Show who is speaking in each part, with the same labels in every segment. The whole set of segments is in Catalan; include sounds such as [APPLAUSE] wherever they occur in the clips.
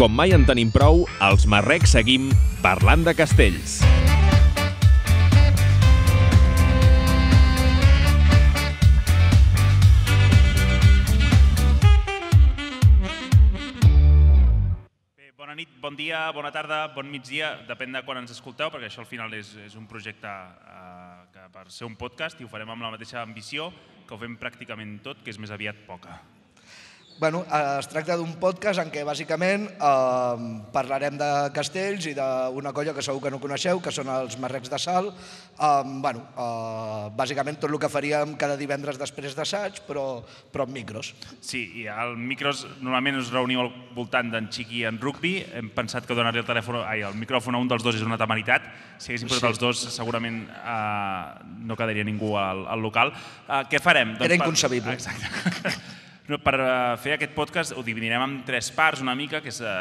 Speaker 1: Com mai en tenim prou, els marrecs seguim parlant de castells.
Speaker 2: Nit, bon dia, bona tarda, bon migdia, depèn de quan ens escolteu, perquè això al final és, és un projecte eh, que per ser un podcast i ho farem amb la mateixa ambició que ho fem pràcticament tot, que és més aviat poca.
Speaker 3: Bueno, eh, es tracta d'un podcast en què bàsicament eh, parlarem de castells i d'una colla que segur que no coneixeu, que són els Marrecs de Sal. Eh, bueno, eh, bàsicament tot el que faríem cada divendres després d'assaig, però, però amb micros.
Speaker 2: Sí, i al micros normalment us reuniu al voltant d'en Xiqui i en rugby. Hem pensat que donar-li el, telèfon, ai, el micròfon a un dels dos és una temeritat. Si haguéssim posat
Speaker 3: Sí.
Speaker 2: els dos, segurament eh, no quedaria ningú al, al local. Eh, què farem?
Speaker 3: Era inconcebible.
Speaker 2: Per... [LAUGHS] Exacte. Per eh, fer aquest podcast ho dividirem en tres parts una mica, que és eh,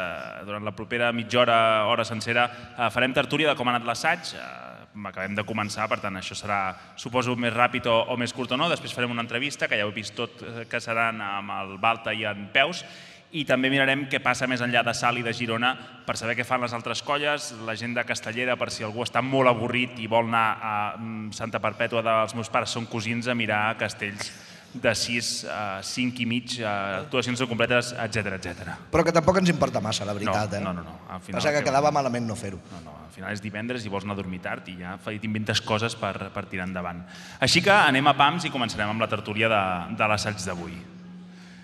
Speaker 2: durant la propera mitja hora, hora sencera, eh, farem tertúlia de com ha anat l'assaig, eh, acabem de començar, per tant això serà, suposo, més ràpid o, o més curt o no, després farem una entrevista, que ja heu vist tot, eh, que seran amb el Balta i en Peus, i també mirarem què passa més enllà de Sal i de Girona per saber què fan les altres colles, la gent de Castellera, per si algú està molt avorrit i vol anar a mm, Santa Perpètua dels meus pares són cosins a mirar castells de 6 a 5 i mig, eh, actuacions completes, etc etc.
Speaker 3: Però que tampoc ens importa massa, la veritat.
Speaker 2: No,
Speaker 3: eh?
Speaker 2: no, no, no. Al final
Speaker 3: Passa que
Speaker 2: que-
Speaker 3: quedava malament no fer-ho.
Speaker 2: No, no, al final és divendres i vols anar a dormir tard i ja t'inventes coses per, per tirar endavant. Així que anem a pams i començarem amb la tertúlia de, de l'assaig d'avui.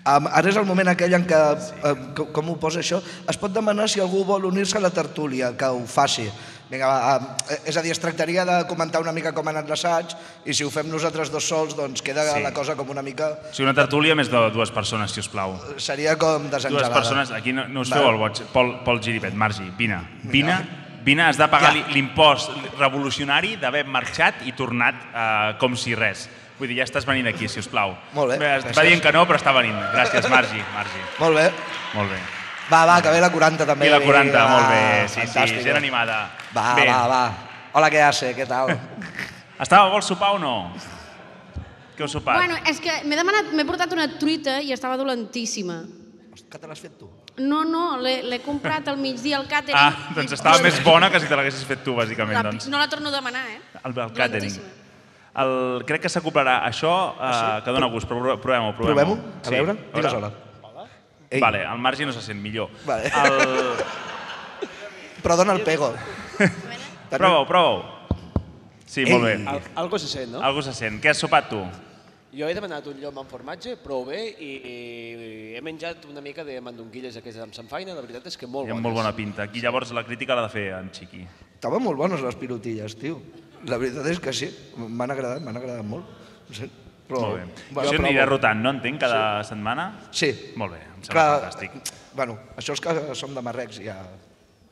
Speaker 3: Um, ara és el moment aquell en què, uh, com, com ho posa això, es pot demanar si algú vol unir-se a la tertúlia, que ho faci. Vinga, va, uh, és a dir, es tractaria de comentar una mica com ha anat l'assaig i si ho fem nosaltres dos sols, doncs queda
Speaker 2: Sí.
Speaker 3: la cosa com una mica...
Speaker 2: O sigui, una tertúlia més de dues persones, si us plau.
Speaker 3: Seria com
Speaker 2: Dues
Speaker 3: desengelada.
Speaker 2: persones, aquí no, no us
Speaker 3: Va.
Speaker 2: feu el boig. Pol, Pol Giripet, Margi, vine. Vine, vine has de pagar
Speaker 3: Ja.
Speaker 2: li- l'impost revolucionari d'haver marxat i tornat eh, com si res. Vull dir, ja estàs venint aquí, si us plau.
Speaker 3: Molt bé,
Speaker 2: Bé, Va
Speaker 3: gràcies.
Speaker 2: dient que no, però està venint. Gràcies, Margi. Margi.
Speaker 3: Molt bé.
Speaker 2: Molt bé.
Speaker 3: Va, va, que ve la 40 també.
Speaker 2: I la 40,
Speaker 3: Va,
Speaker 2: molt bé. Sí, sí,
Speaker 3: fantàstica.
Speaker 2: gent animada.
Speaker 3: Va,
Speaker 2: Bé.
Speaker 3: va, va. Hola, què hace? Què tal? [LAUGHS]
Speaker 2: Estava, vols sopar o no? Què heu sopat?
Speaker 4: Bueno, és que m'he demanat, m'he portat una truita i estava dolentíssima.
Speaker 3: que te l'has fet tu?
Speaker 4: No, no, l'he comprat al migdia al [LAUGHS] càtering.
Speaker 2: ah, doncs estava més bona que si te l'haguessis fet tu, bàsicament.
Speaker 4: La,
Speaker 2: Doncs.
Speaker 4: no la torno a demanar, eh?
Speaker 2: El, el càtering. El, crec que s'acoplarà això, eh, que dona gust, però prove- provem-ho.
Speaker 3: Provem-ho? A veure? Digues
Speaker 2: Hola.
Speaker 3: hola. Ei,
Speaker 2: Vale, el margi no se sent millor.
Speaker 3: Vale.
Speaker 2: El... [LAUGHS]
Speaker 3: Però dona el pego. [LAUGHS]
Speaker 2: Prova-ho, prova-ho. Sí, molt bé.
Speaker 3: Ei.
Speaker 5: Al, algo se sent, no?
Speaker 2: Algú se sent. Què has sopat tu?
Speaker 5: Jo he demanat un llom amb formatge, prou bé, i, i he menjat una mica de mandonguilles aquestes amb sanfaina, la veritat és que molt
Speaker 2: Hi ha
Speaker 5: bones.
Speaker 2: molt bona pinta. Aquí llavors la crítica l'ha de fer en Xiqui.
Speaker 3: Estaven molt bones les pirutilles, tio. La veritat és que sí, m'han agradat, m'han agradat molt. Sí. Però,
Speaker 2: Molt bé.
Speaker 3: Bueno,
Speaker 2: Això
Speaker 3: però-
Speaker 2: anirà rotant, no entenc, cada setmana?
Speaker 3: Sí.
Speaker 2: Molt bé, em sembla
Speaker 3: Clar,
Speaker 2: fantàstic.
Speaker 3: Bueno, això és que som de Marrecs ja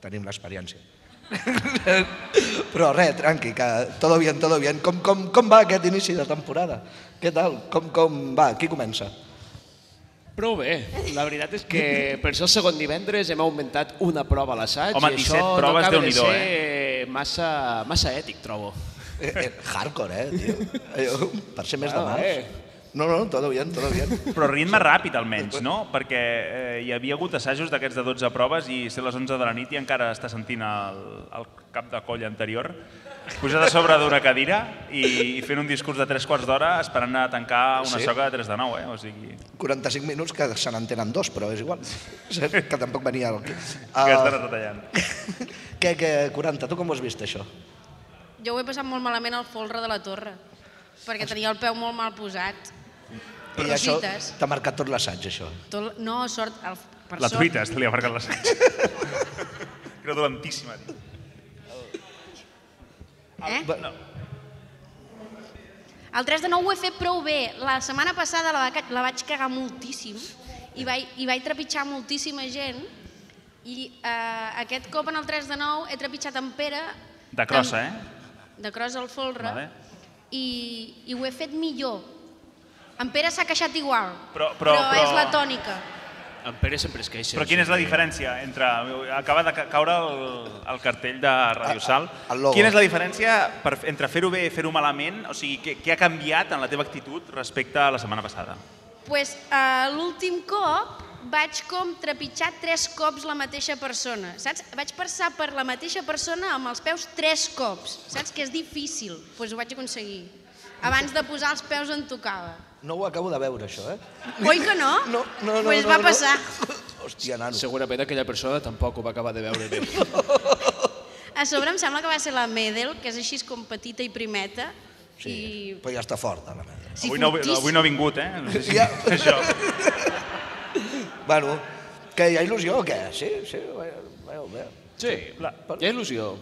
Speaker 3: tenim l'experiència. [LAUGHS] Però res, tranqui, que todo bien, todo bien. Com, com, com va aquest inici de temporada? Què tal? Com, com va? Qui comença?
Speaker 5: Prou bé. La veritat és que per això el segon divendres hem augmentat una prova a l'assaig
Speaker 2: Home,
Speaker 5: i
Speaker 2: 17
Speaker 5: això
Speaker 2: proves,
Speaker 5: no acaba de
Speaker 2: Déu-n'hi-do,
Speaker 5: ser massa, massa ètic, trobo.
Speaker 3: Eh, eh, hardcore, eh, tio. Allò, [LAUGHS] per ser més de
Speaker 5: Bueno,
Speaker 3: març.
Speaker 5: eh.
Speaker 3: No, no, todo bien, todo bien.
Speaker 2: Però ritme ràpid, almenys, no? Perquè eh, hi havia hagut assajos d'aquests de 12 proves i ser les 11 de la nit i encara està sentint el, el cap de coll anterior. Pujat a sobre d'una cadira i, i fent un discurs de 3 quarts d'hora esperant a tancar una
Speaker 3: Sí.
Speaker 2: soca de 3 de 9, eh? O sigui,
Speaker 3: 45 minuts que se n'entenen dos, però és igual. [LAUGHS] Que tampoc venia el...
Speaker 2: que
Speaker 3: Uh,
Speaker 2: estan retallant.
Speaker 3: què, què, 40, tu com ho has vist, això?
Speaker 4: Jo ho he passat molt malament al folre de la torre, perquè tenia el peu molt mal posat.
Speaker 3: I això t'ha marcat tot l'assaig, això.
Speaker 4: Tot, no, sort, el, per
Speaker 2: La
Speaker 4: sort,
Speaker 2: truita, se li ha marcat l'assaig. [LAUGHS] Era dolentíssima, tio.
Speaker 4: Eh?
Speaker 3: Bueno,
Speaker 4: El 3 de 9 ho he fet prou bé. La setmana passada la, vaig- la vaig cagar moltíssim i vaig, i vaig trepitjar moltíssima gent i eh, aquest cop en el 3 de 9 he trepitjat en Pere...
Speaker 2: De crossa,
Speaker 4: que-
Speaker 2: eh?
Speaker 4: De crossa al folre.
Speaker 2: Vale.
Speaker 4: I, I ho he fet millor. En Pere s'ha queixat igual,
Speaker 2: Però- però-
Speaker 4: però,
Speaker 2: però-
Speaker 4: és la tònica.
Speaker 5: En Pere sempre es queixa.
Speaker 2: Però quina és la diferència entre... Acaba de ca- caure el, el cartell de Radio Sal. Quina és la diferència per, entre fer-ho bé i fer-ho malament? O sigui, què, què ha canviat en la teva actitud respecte a la setmana passada?
Speaker 4: pues, uh, l'últim cop vaig com trepitjar tres cops la mateixa persona, saps? Vaig passar per la mateixa persona amb els peus tres cops, saps? Que és difícil, doncs pues ho vaig aconseguir. Abans de posar els peus on tocava.
Speaker 3: No ho acabo de veure, això, eh?
Speaker 4: Oi que no?
Speaker 3: No, no, no.
Speaker 4: Pues
Speaker 3: no,
Speaker 4: va
Speaker 3: no.
Speaker 4: passar.
Speaker 3: Hòstia, nano.
Speaker 5: Segurament aquella persona tampoc ho va acabar de veure bé. [LAUGHS]
Speaker 4: A sobre em sembla que va ser la Medel, que és així com petita i primeta.
Speaker 3: Sí,
Speaker 4: I...
Speaker 3: però ja està forta, la meva.
Speaker 4: Sí,
Speaker 2: avui, no, avui no ha vingut, eh? No sé si
Speaker 3: Ja. [LAUGHS]
Speaker 2: això...
Speaker 3: Bueno, que hi ha il·lusió o què? Sí, sí, veieu bé.
Speaker 5: Sí, hi ha il·lusió.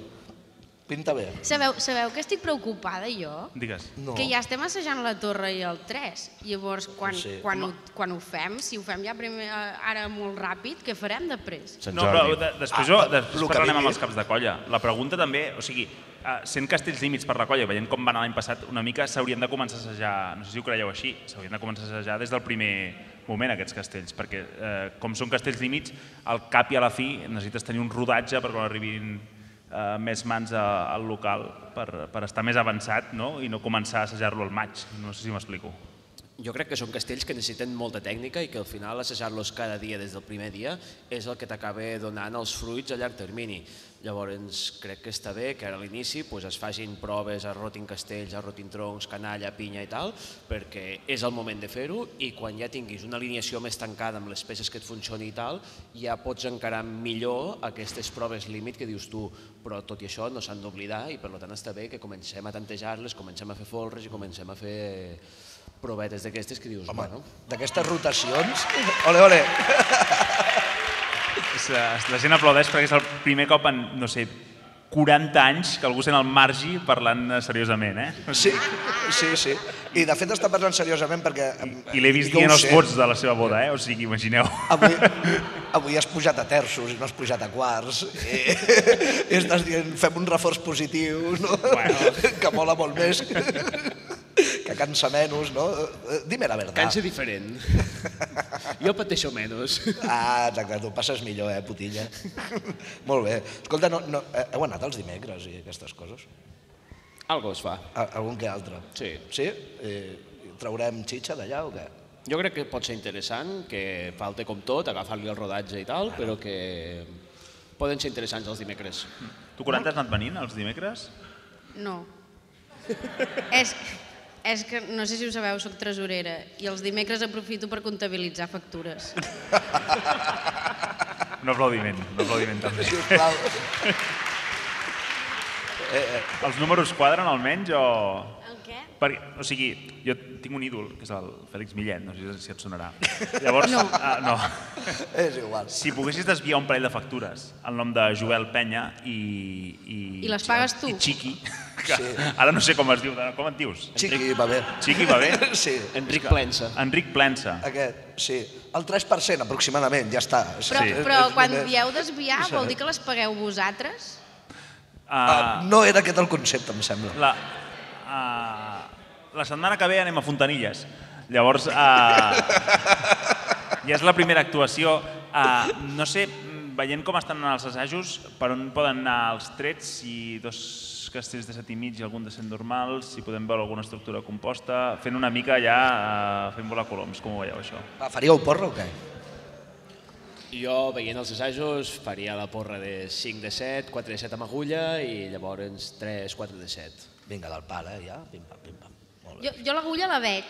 Speaker 3: Pinta bé.
Speaker 4: Sabeu, sabeu que estic preocupada jo?
Speaker 2: Digues.
Speaker 3: No.
Speaker 4: Que ja estem assajant la torre i el 3. Llavors, quan,
Speaker 3: Sí.
Speaker 4: quan, ho, quan ho fem, si ho fem ja primer, eh, ara molt ràpid, què farem després?
Speaker 5: Sant
Speaker 2: No, però de, després,
Speaker 3: Ah,
Speaker 2: jo,
Speaker 3: lo
Speaker 2: després
Speaker 3: que
Speaker 2: parlarem amb els caps de colla. La pregunta també, o sigui, eh, sent castells límits per la colla, veient com va anar l'any passat, una mica s'haurien de començar a assajar, no sé si ho creieu així, s'haurien de començar a assajar des del primer moment aquests castells, perquè eh, com són castells límits, al cap i a la fi necessites tenir un rodatge per quan arribin eh, més mans a, al local per, per estar més avançat no? i no començar a assajar-lo al maig. No sé si m'explico.
Speaker 5: Jo crec que són castells que necessiten molta tècnica i que al final assajar-los cada dia des del primer dia és el que t'acaba donant els fruits a llarg termini. Llavors crec que està bé que a l'inici pues, es facin proves a rotin castells, a rotin troncs, canalla, pinya i tal, perquè és el moment de fer-ho i quan ja tinguis una alineació més tancada amb les peces que et funcioni i tal, ja pots encarar millor aquestes proves límit que dius tu, però tot i això no s'han d'oblidar i per tant està bé que comencem a tantejar-les, comencem a fer folres i comencem a fer provetes d'aquestes que dius,
Speaker 3: Home,
Speaker 5: bueno,
Speaker 3: d'aquestes rotacions... Ole, ole! [LAUGHS]
Speaker 2: Eh, La gent aplaudeix perquè és el primer cop en, no sé, 40 anys que algú sent el margi parlant eh, seriosament, eh?
Speaker 3: Sí, sí, sí. I de fet està parlant seriosament perquè...
Speaker 2: I l'he vist dient els vots de la seva boda, eh? O sigui, imagineu.
Speaker 3: Avui, [LAUGHS] avui has pujat a terços i no has pujat a quarts. I, [LAUGHS] i estàs dient, fem un reforç positiu, no?
Speaker 2: Bueno.
Speaker 3: que mola molt més, que cansa menys, no? Eh, Dime la verdad.
Speaker 5: cansa diferent. [LAUGHS] jo pateixo menys.
Speaker 3: Ah, exacte, tu passes millor, eh, putilla. [LAUGHS] molt bé. Escolta, no, no, eh, heu anat els dimecres i aquestes coses?
Speaker 5: Algo es fa.
Speaker 3: A- Algun que altre?
Speaker 5: Sí.
Speaker 3: Sí? Eh, traurem xitxa d'allà o què?
Speaker 5: Jo crec que pot ser interessant, que falta com tot, agafar-li el rodatge i tal, però que poden ser interessants els dimecres.
Speaker 2: Tu, 40, has anat venint els dimecres?
Speaker 4: No. és, és que, no sé si ho sabeu, sóc tresorera i els dimecres aprofito per comptabilitzar factures.
Speaker 2: Un aplaudiment, un aplaudiment també.
Speaker 3: Sisplau.
Speaker 2: Els números quadren almenys o...
Speaker 4: El què?
Speaker 2: Perquè, o sigui, jo tinc un ídol, que és el Fèlix Millet, no sé si et sonarà. [LAUGHS] Llavors,
Speaker 4: No.
Speaker 2: ah, no. [LAUGHS]
Speaker 3: És igual.
Speaker 2: Si poguessis desviar un parell de factures al nom de Joel Penya i... I,
Speaker 4: I les pagues tu?
Speaker 2: I Chiqui, que
Speaker 3: Sí.
Speaker 2: ara no sé com es diu, com et dius?
Speaker 3: Xiqui, va bé.
Speaker 2: Chiqui va bé? [LAUGHS]
Speaker 3: Sí,
Speaker 5: Enric Plensa.
Speaker 2: Enric Plensa.
Speaker 3: aquest, sí. El 3% aproximadament, ja està.
Speaker 4: Però,
Speaker 2: Sí.
Speaker 4: però quan dieu desviar, vol dir que les pagueu vosaltres?
Speaker 3: Ah,
Speaker 2: Uh,
Speaker 3: no era aquest el concepte, em sembla.
Speaker 2: la, uh, la setmana que ve anem a Fontanilles. Llavors, uh, ja és la primera actuació. Uh, no sé, veient com estan els assajos, per on poden anar els trets, si dos castells de set i mig i algun de cent normals, si podem veure alguna estructura composta, fent una mica ja, uh, fent volar coloms, com ho veieu això?
Speaker 3: Ah, faríeu porra o què?
Speaker 5: Jo, veient els assajos, faria la porra de 5 de 7, 4 de 7 amb agulla i llavors 3, 4 de 7.
Speaker 3: Vinga, del pare, ja, pim-pam, pim-pam. Molt bé.
Speaker 4: Jo, jo l'agulla la veig,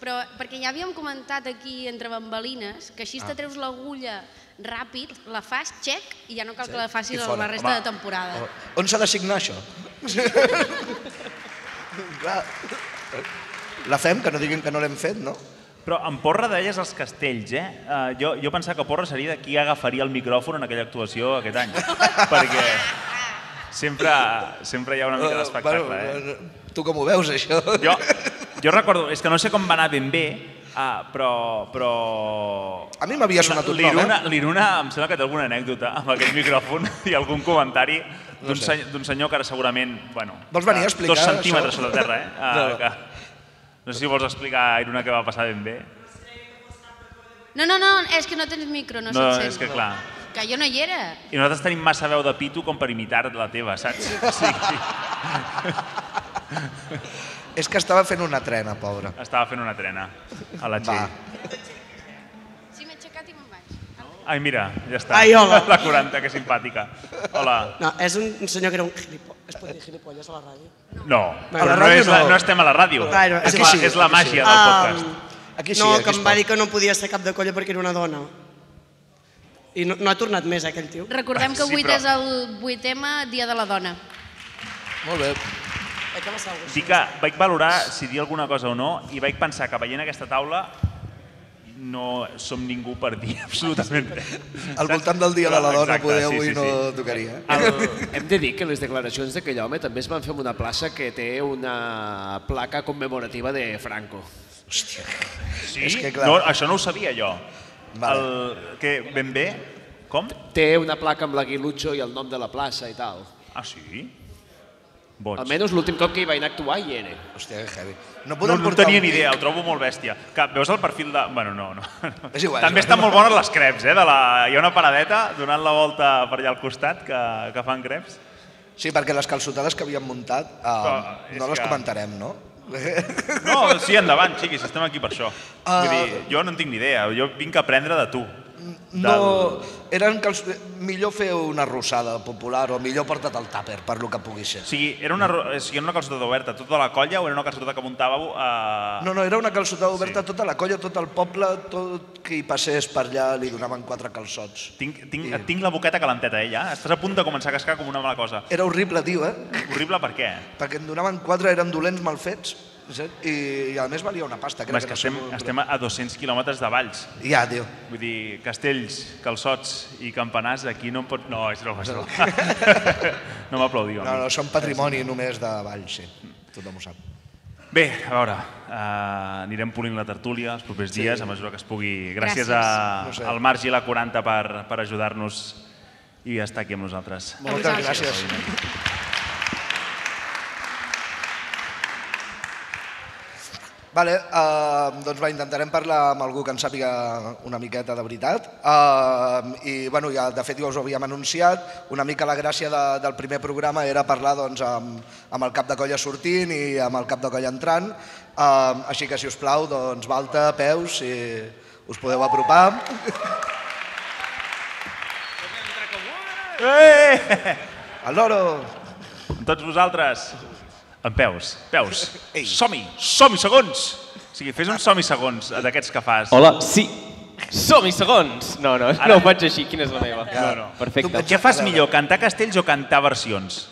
Speaker 4: però perquè ja havíem comentat aquí entre bambalines que així ah. te treus l'agulla ràpid, la fas, check, i ja no cal que la facis la resta
Speaker 2: Home.
Speaker 4: de temporada.
Speaker 3: On s'ha de signar això? [LAUGHS] Clar. La fem, que no diguin que no l'hem fet, no?
Speaker 2: Però en porra deies els castells, eh? Uh, jo, jo pensava que porra seria de qui agafaria el micròfon en aquella actuació aquest any. [LAUGHS] perquè sempre, sempre hi ha una mica d'espectacle, eh?
Speaker 3: Tu com ho veus, això?
Speaker 2: Jo, jo recordo, és que no sé com va anar ben bé, uh, però, però...
Speaker 3: A mi m'havia sonat un nom, eh?
Speaker 2: L'Iruna em sembla que té alguna anècdota amb aquell micròfon [LAUGHS] i algun comentari d'un
Speaker 3: sé.
Speaker 2: senyor, senyor que ara segurament, bueno...
Speaker 3: Vols venir a
Speaker 2: que
Speaker 3: explicar
Speaker 2: Dos centímetres
Speaker 3: això?
Speaker 2: sota terra, eh? Uh,
Speaker 3: No, no.
Speaker 2: Que, no sé si vols explicar, Iruna, què va passar ben bé.
Speaker 4: No, no, no, és que no tens micro, no,
Speaker 2: No,
Speaker 4: se't
Speaker 2: és
Speaker 4: sent.
Speaker 2: que clar...
Speaker 4: Que jo no hi era.
Speaker 2: I nosaltres tenim massa veu de pito com per imitar la teva, saps? Sigui,
Speaker 3: És que estava fent una trena, pobre.
Speaker 2: estava fent una trena a la
Speaker 3: Va.
Speaker 2: Txell.
Speaker 4: Sí, m'he aixecat i me'n vaig.
Speaker 2: Ai, mira, ja està.
Speaker 6: Ai, hola.
Speaker 2: La 40, que simpàtica. Hola.
Speaker 6: No, és un senyor que era un gilipolles. Es pot dir gilipolles a la ràdio?
Speaker 2: No,
Speaker 3: A
Speaker 2: però
Speaker 3: la
Speaker 2: no, és la,
Speaker 3: no.
Speaker 2: no estem a la ràdio.
Speaker 6: Ai, no, és
Speaker 2: la,
Speaker 3: sí,
Speaker 2: és la
Speaker 3: aquí sí.
Speaker 2: màgia del podcast.
Speaker 3: Aquí sí,
Speaker 6: no,
Speaker 3: aquí
Speaker 6: que em va dir que no podia ser cap de colla perquè era una dona. I no, no ha tornat més, aquell tio.
Speaker 4: Recordem que
Speaker 2: Sí,
Speaker 4: avui
Speaker 2: però-
Speaker 4: és el vuitema Dia de la Dona.
Speaker 3: Molt bé.
Speaker 6: Eh, que
Speaker 2: Dic que vaig valorar si dir alguna cosa o no i vaig pensar que veient aquesta taula no som ningú per dir [LAUGHS] absolutament res.
Speaker 3: Al voltant del Dia de la Dona
Speaker 2: Exacte,
Speaker 3: poder
Speaker 2: sí,
Speaker 3: avui
Speaker 2: sí,
Speaker 3: no
Speaker 2: sí.
Speaker 3: tocaria. Eh?
Speaker 5: El, [LAUGHS] hem de dir que les declaracions d'aquell home també es van fer en una plaça que té una placa commemorativa de Franco.
Speaker 3: Hòstia.
Speaker 2: Sí?
Speaker 3: És que clar.
Speaker 2: No, això no ho sabia jo.
Speaker 3: Vale.
Speaker 2: El, que ben bé? Com?
Speaker 5: Té una placa amb l'Aguilutxo i el nom de la plaça i tal.
Speaker 2: Ah, sí? Boig.
Speaker 5: Almenys l'últim cop que hi va anar a actuar hi era.
Speaker 3: Hòstia, que heavy. No
Speaker 2: No, no tenia ni idea, ho trobo molt bèstia. Que, veus el perfil de... Bueno, no, no. [LAUGHS]
Speaker 3: És igual,
Speaker 2: També
Speaker 3: és igual.
Speaker 2: estan molt bones les creps, eh? De la... Hi ha una paradeta donant la volta per allà al costat que, que fan creps.
Speaker 3: Sí, perquè les calçotades que havíem muntat
Speaker 2: Però és
Speaker 3: no les
Speaker 2: que-
Speaker 3: comentarem, no?
Speaker 2: No, sí, endavant, xiquis, estem aquí per això.
Speaker 3: Ah.
Speaker 2: Vull dir, jo no en tinc ni idea, jo vinc a aprendre de tu.
Speaker 3: No, eren calç... millor fer una rossada popular o millor porta't el tàper, per lo que pugui ser.
Speaker 2: O sigui, era una, o sigui, era una calçotada oberta tota la colla o era una calçotada que muntàveu a...
Speaker 3: No, no, era una calçotada oberta, tota la colla, tot el poble, tot qui passés per allà li donaven quatre calçots.
Speaker 2: Tinc, tinc, et tinc la boqueta calenteta, eh, ja? Estàs a punt de començar a cascar com una mala cosa.
Speaker 3: Era horrible, tio, eh?
Speaker 2: Horrible per què?
Speaker 3: Perquè en donaven quatre, eren dolents, mal fets? I, i a més valia una pasta. Crec
Speaker 2: que
Speaker 3: no sé
Speaker 2: estem,
Speaker 3: molt-
Speaker 2: estem a 200 quilòmetres de Valls.
Speaker 3: Ja, tio.
Speaker 2: Vull dir, castells, calçots i campanars, aquí no em pot... No, és broma, és broma. [LAUGHS] No m'aplaudiu.
Speaker 3: No, no, són patrimoni només de Valls, sí. Tothom ho sap.
Speaker 2: Bé, a veure, uh, anirem polint la tertúlia els propers dies, a mesura que es pugui. Gràcies, a,
Speaker 3: No sé.
Speaker 2: al Marc i la 40 per, per ajudar-nos i estar aquí amb nosaltres.
Speaker 3: Moltes
Speaker 4: vosaltres.
Speaker 3: gràcies. Vale, uh, doncs va, intentarem parlar amb algú que en sàpiga una miqueta de veritat. Uh, I, bueno, ja, de fet, ja us ho havíem anunciat. Una mica la gràcia de, del primer programa era parlar doncs, amb, amb el cap de colla sortint i amb el cap de colla entrant. Uh, així que, si us plau, doncs, Balta, Peus, si us podeu apropar.
Speaker 2: Eh!
Speaker 3: El loro!
Speaker 2: Amb tots vosaltres, en peus, peus. [LAUGHS] Som-hi, som-hi segons! O sigui, fes un som-hi segons d'aquests que fas.
Speaker 7: Hola, sí. Som-hi segons. No, no,
Speaker 2: Ara-
Speaker 7: no ho faig així. Quina és la meva?
Speaker 2: No, no.
Speaker 7: Perfecte.
Speaker 2: Què fas millor, cantar castells o cantar versions?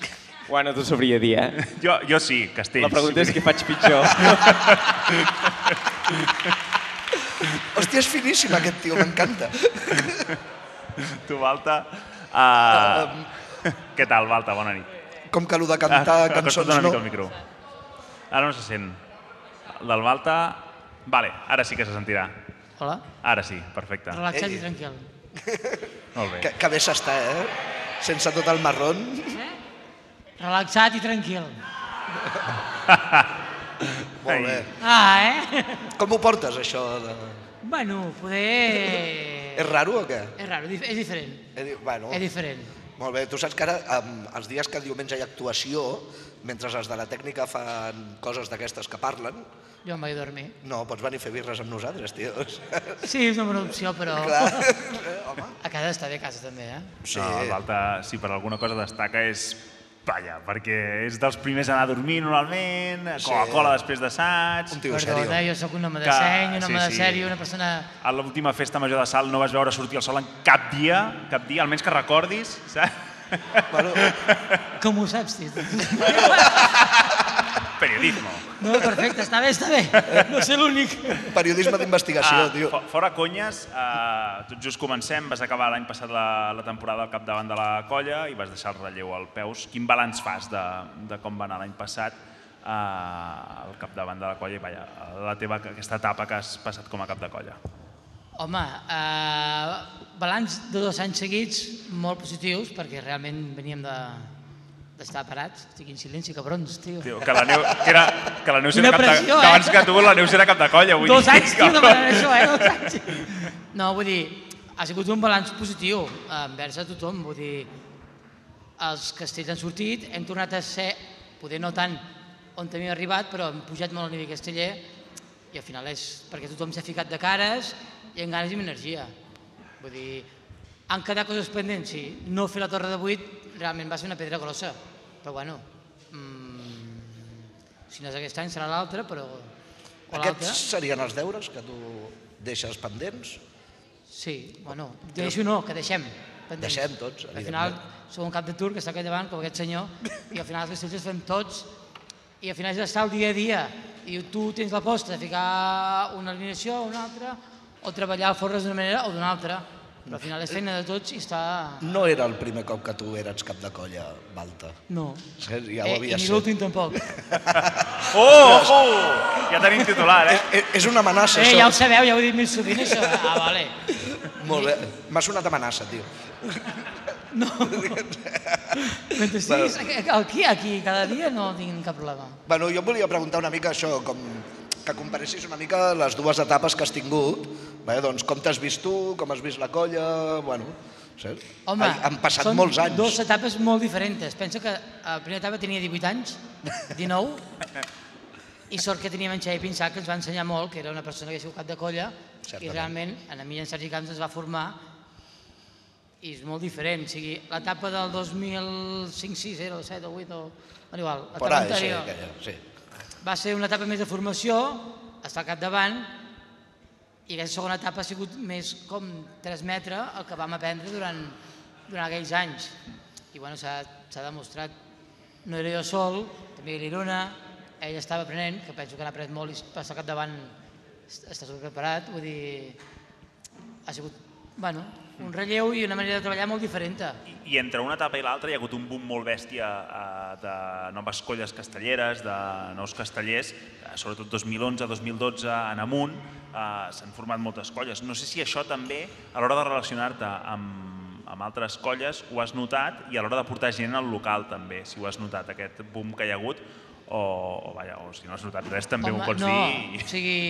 Speaker 7: Bueno, t'ho sabria dir, eh? [LAUGHS]
Speaker 2: Jo, jo sí, castells.
Speaker 7: La pregunta és què faig pitjor. [LAUGHS]
Speaker 3: Hòstia, és finíssim aquest tio, m'encanta.
Speaker 2: Tu, Balta. Uh, què tal, Balta? Bona nit.
Speaker 3: Com que el de cantar
Speaker 2: Ah,
Speaker 3: cançons no...
Speaker 2: mica al micro. Ara no se sent. El del Balta... Vale, ara sí que se sentirà.
Speaker 8: Hola,
Speaker 2: Ara sí, perfecte.
Speaker 8: relaxat i tranquil.
Speaker 2: Molt bé.
Speaker 3: Que, que bé s'està, eh? Sense tot el marrón.
Speaker 8: Relaxat i tranquil. [LAUGHS]
Speaker 3: Molt bé.
Speaker 8: Ah, eh?
Speaker 3: Com ho portes, això? De...
Speaker 8: Bueno, poder...
Speaker 3: És raro o què?
Speaker 8: És raro, és diferent.
Speaker 3: He dit, bueno,
Speaker 8: És diferent.
Speaker 3: Molt bé. Tu saps que ara, els dies que diumenge hi ha actuació, mentre els de la tècnica fan coses d'aquestes que parlen,
Speaker 8: Jo em vaig dormir.
Speaker 3: no, pots venir a fer birres amb nosaltres, tios. [LAUGHS]
Speaker 8: Sí, és una bona opció, però
Speaker 3: Clar. [LAUGHS] Home.
Speaker 8: a casa està bé a casa també, eh?
Speaker 3: Sí.
Speaker 2: No, si per alguna cosa destaca, és Vaja, perquè és dels primers a anar a dormir normalment, Coca-Cola després d'assaig...
Speaker 3: Un tio
Speaker 8: Perdona,
Speaker 3: seriós.
Speaker 8: jo sóc un home de
Speaker 2: Que-
Speaker 8: seny, un home
Speaker 2: sí,
Speaker 8: de
Speaker 2: sí.
Speaker 8: sèrie, una persona...
Speaker 2: A l'última festa major de Sal no vas veure sortir el sol en cap dia, cap dia, almenys que recordis, saps?
Speaker 3: Bueno,
Speaker 8: Com ho saps, tio? [LAUGHS]
Speaker 2: Periodismo.
Speaker 8: No, perfecte, està bé, està bé. No sé l'únic.
Speaker 3: periodisme d'investigació,
Speaker 2: Ah,
Speaker 3: tio.
Speaker 2: fo- fora conyes, uh, tot just comencem, vas acabar l'any passat la, la temporada al capdavant de la colla i vas deixar el relleu al peus. Quin balanç fas de, de com va anar l'any passat uh, al capdavant de la colla i vaja, la teva, aquesta etapa que has passat com a cap de colla?
Speaker 8: Home, eh, balanç de dos anys seguits molt positius, perquè realment veníem de d'estar parats. Estic en silenci, cabrons, tio.
Speaker 2: Tio, que la Neu, que era, que la Neus
Speaker 8: Quina
Speaker 2: era cap de,
Speaker 8: pressió,
Speaker 2: que
Speaker 8: eh?
Speaker 2: abans que tu la Neus era cap de colla. Vull
Speaker 8: Dos
Speaker 2: dir,
Speaker 8: anys, tio, demanant això, eh? Dos anys. No, vull dir, ha sigut un balanç positiu eh, envers a tothom. Vull dir, els castells han sortit, hem tornat a ser, poder no tant on havíem arribat, però hem pujat molt al nivell casteller i al final és perquè tothom s'ha ficat de cares i amb ganes i amb energia. Vull dir, Han quedat coses pendents, sí. No fer la torre de 8 realment va ser una pedra grossa, però bueno, mm, si no és aquest any serà l'altre, però... O.
Speaker 3: Aquests serien els deures que tu deixes pendents?
Speaker 8: Sí, bueno, deixo no, que deixem. pendents.
Speaker 3: Deixem tots,
Speaker 8: Al final, sou un cap de tur que està aquí davant, com aquest senyor, i al final els els fem tots, i al final és estar el dia a dia, i tu tens l'aposta de ficar una alineació o una altra, o treballar el forres d'una manera o d'una altra, però al final és feina de tots i està...
Speaker 3: No era el primer cop que tu eres cap de colla, Balta.
Speaker 8: No.
Speaker 3: Ja ho
Speaker 8: eh,
Speaker 3: havia
Speaker 8: I ni l'últim tampoc. [LAUGHS]
Speaker 2: Oh, oh! Ja tenim titular, eh?
Speaker 3: Eh, És una amenaça,
Speaker 8: Eh,
Speaker 3: això.
Speaker 8: ja ho sabeu, ja ho he dit mil sovint, això. Ah, vale.
Speaker 3: Molt bé. M'ha sonat amenaça, tio.
Speaker 8: Mentre estiguis aquí, aquí, cada dia no tinc cap problema.
Speaker 3: Bueno, jo volia preguntar una mica això, com que comparessis una mica les dues etapes que has tingut. Bé, doncs com t'has vist tu, com has vist la colla, bueno... Saps?
Speaker 8: Home,
Speaker 3: Ai, han passat
Speaker 8: són
Speaker 3: molts anys.
Speaker 8: dues etapes molt diferents. Pensa que a la primera etapa tenia 18 anys, 19, [LAUGHS] i sort que teníem en Xavi Pinsà, que ens va ensenyar molt, que era una persona que ha sigut cap de colla,
Speaker 3: Certament.
Speaker 8: i realment en mi i en Sergi Camps ens va formar, i és molt diferent. O sigui, l'etapa del 2005-6 era el 7 o 8 o... Bueno, igual, l'etapa
Speaker 3: ahí, sí,
Speaker 8: anterior.
Speaker 3: aquella, sí.
Speaker 8: Va ser una etapa més de formació, estar al capdavant, i aquesta segona etapa ha sigut més com transmetre el que vam aprendre durant, durant aquells anys. I bueno, s'ha demostrat, no era jo sol, també l'Irona, ell estava aprenent, que penso que n'ha après molt i per estar al capdavant està superpreparat, vull dir, ha sigut, bueno, un relleu i una manera de treballar molt diferent.
Speaker 2: I entre una etapa i l'altra hi ha hagut un boom molt bèstia eh, de noves colles castelleres, de nous castellers, eh, sobretot 2011-2012 en amunt, eh, s'han format moltes colles. No sé si això també, a l'hora de relacionar-te amb, amb altres colles, ho has notat i a l'hora de portar gent al local també, si ho has notat, aquest boom que hi ha hagut, o, o, vaja, o si no has notat res també ho pots
Speaker 8: no,
Speaker 2: dir.
Speaker 8: o sigui,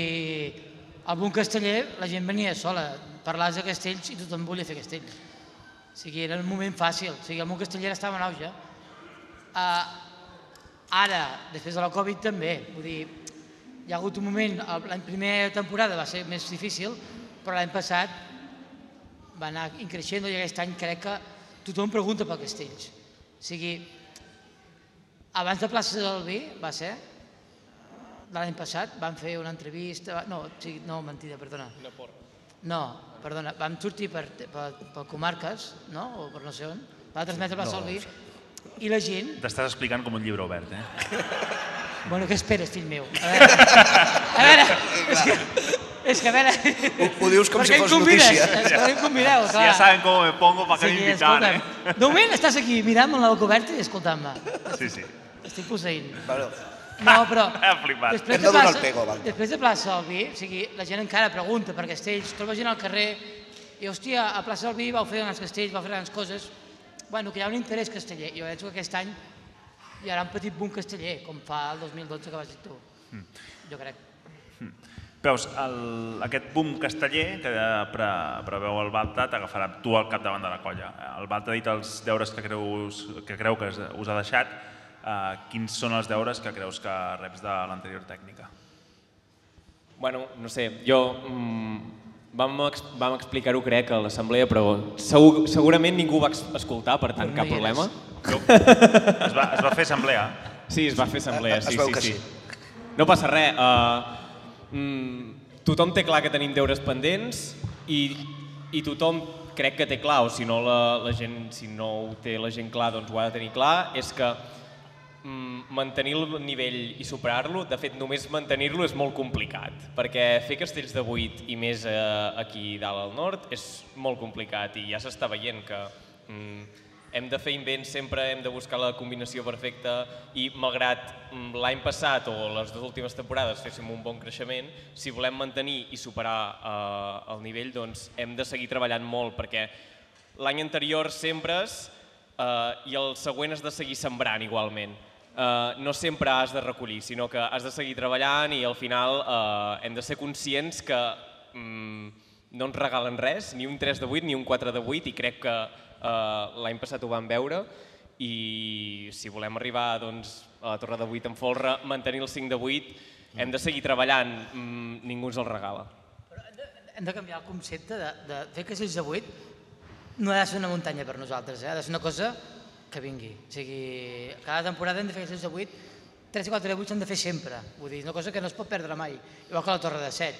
Speaker 8: al Bon Casteller la gent venia sola, parlaves de castells i tothom volia fer castells. O sigui, era un moment fàcil, o sigui, el Bon Casteller estava en auge. Uh, ara, després de la Covid també, vull dir, hi ha hagut un moment, l'any primera temporada va ser més difícil, però l'any passat va anar increixent i aquest any crec que tothom pregunta per castells. O sigui, abans de Plaça del Vi, va ser, de l'any passat, vam fer una entrevista... No, o sigui, no, mentida, perdona. No, no perdona, vam sortir per, per, per comarques, no? o per no sé on, va transmetre Plaça del Vi, i la gent...
Speaker 2: T'estàs explicant com un llibre obert, eh? [LAUGHS]
Speaker 8: Bueno, què esperes, fill meu? A veure, a veure és que, és que a veure...
Speaker 3: Ho, ho dius com
Speaker 8: Per
Speaker 3: si
Speaker 8: què
Speaker 3: fos
Speaker 8: convides?
Speaker 3: notícia.
Speaker 8: És que em convideu,
Speaker 2: Si
Speaker 8: clar.
Speaker 2: ja saben com me pongo, pa què m'invitan, eh?
Speaker 8: De moment estàs aquí mirant amb la coberta i escoltant-me.
Speaker 2: Sí, sí.
Speaker 8: Estic posseint.
Speaker 3: Bueno,
Speaker 8: No, però [LAUGHS]
Speaker 2: flipat.
Speaker 8: després
Speaker 3: Hem
Speaker 8: de,
Speaker 3: donar
Speaker 8: plaça,
Speaker 3: el pego,
Speaker 8: després de plaça del Vi, o sigui, la gent encara pregunta per castells, troba gent al carrer, i hòstia, a plaça del Vi vau fer grans castells, vau fer grans coses, bueno, que hi ha un interès casteller. Jo penso que aquest any hi haurà un petit boom casteller, com fa el 2012 que vas dir tu. Jo crec.
Speaker 2: Veus, el, aquest boom casteller que pre, preveu el Balta t'agafarà tu al capdavant de la colla. El Balta ha dit els deures que, creus, que creu que us ha deixat. Uh, quins són els deures que creus que reps de l'anterior tècnica?
Speaker 7: Bueno, no sé, jo... Mm, vam, vam explicar-ho, crec, a l'assemblea, però segur, segurament ningú va escoltar, per tant,
Speaker 8: No
Speaker 7: cap problema.
Speaker 2: Es va, es va fer assemblea.
Speaker 7: Sí, es va fer assemblea,
Speaker 3: Es
Speaker 7: sí,
Speaker 3: veu
Speaker 7: sí,
Speaker 3: que
Speaker 7: sí.
Speaker 3: sí.
Speaker 7: No passa res. Uh, mm, tothom té clar que tenim deures pendents i, i tothom crec que té clar, o si no la, la gent, si no ho té la gent clar, doncs ho ha de tenir clar, és que mantenir el nivell i superar-lo, de fet, només mantenir-lo és molt complicat, perquè fer castells de 8 i més eh, aquí dalt al nord és molt complicat i ja s'està veient que mm, hem de fer invents, sempre hem de buscar la combinació perfecta i malgrat mm, l'any passat o les dues últimes temporades féssim un bon creixement, si volem mantenir i superar eh, el nivell, doncs hem de seguir treballant molt perquè l'any anterior sembres eh, i el següent has de seguir sembrant igualment. Eh, no sempre has de recollir, sinó que has de seguir treballant i al final eh, hem de ser conscients que mm, no ens regalen res, ni un 3 de 8 ni un 4 de 8 i crec que eh, l'any passat ho vam veure i si volem arribar doncs, a la torre de 8 en folre, mantenir el 5 de 8, hem de seguir treballant, mm, ningú ens el regala.
Speaker 8: Hem de canviar el concepte de, de fer castells de 8. no ha de ser una muntanya per nosaltres, eh? ha de ser una cosa que vingui. O sigui, cada temporada hem de fer castells de 8, 3 i 4 de 8 s'han de fer sempre. Vull dir, una cosa que no es pot perdre mai. Igual que la Torre de 7,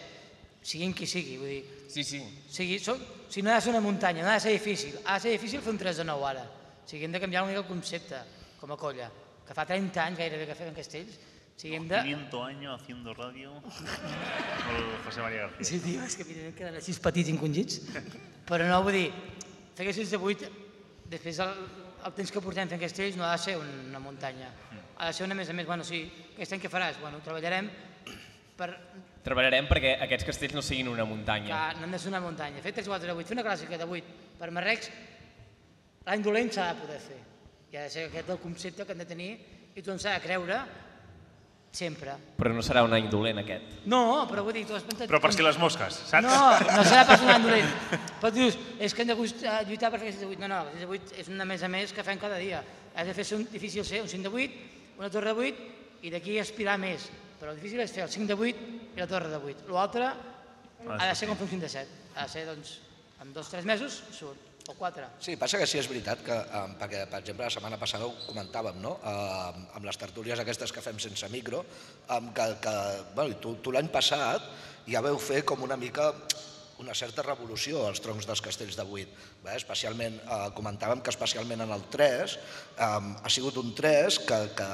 Speaker 8: siguin qui sigui. Vull dir,
Speaker 7: Sí, sí.
Speaker 8: o sigui, so, si no ha de ser una muntanya, no ha de ser difícil. Ha de ser difícil fer un 3 de 9 ara. O sigui, hem de canviar una mica el concepte, com a colla, que fa 30 anys gairebé que fem castells. Hem de...
Speaker 2: 500 años haciendo radio. [LAUGHS] El José María García.
Speaker 8: Sí, tio, és que mira, queden així petits i encongits. Però no, vull dir, fer castells de 8, després el, el temps que portem fent castells no ha de ser una muntanya. Ha de ser una més a més, bueno, sí, aquest any què faràs? Bueno, treballarem per
Speaker 7: Treballarem perquè aquests castells no siguin una muntanya.
Speaker 8: que no hem de ser una muntanya. Fer 3 4 de 8, fer una clàssica de 8 per Marrecs, l'any dolent s'ha de poder fer. I ha de ser aquest el concepte que hem de tenir i tothom s'ha de creure sempre.
Speaker 7: Però no serà un any dolent aquest.
Speaker 8: No, però vull dir, tu has pensat...
Speaker 2: Però per si les mosques, saps?
Speaker 8: No, no serà pas un any dolent. Però tu dius, és que hem de gust- eh, lluitar per fer aquest de 8. No, no, el de 8 és una més a més que fem cada dia. Has de fer un, difícil ser un 5 de 8, una torre de 8 i d'aquí aspirar més. Però el difícil és fer el 5 de 8 i la torre de 8. L'altre ha de ser com un 5 de 7. Ha de ser, doncs, en dos o tres mesos surt, o quatre.
Speaker 3: Sí, passa que sí és veritat que, eh, perquè, per exemple, la setmana passada ho comentàvem, no?, eh, amb les tertúlies aquestes que fem sense micro, eh, que, que bueno, tu, tu l'any passat ja veu fer com una mica una certa revolució als troncs dels castells de 8. Bé, especialment, eh, comentàvem que especialment en el 3 eh, ha sigut un 3 que, que